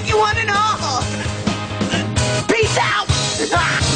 make you want to know. Peace out.